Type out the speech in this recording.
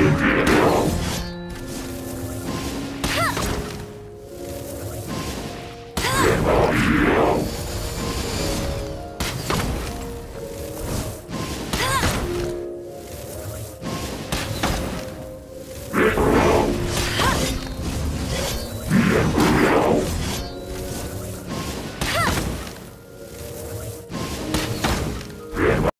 Yeah.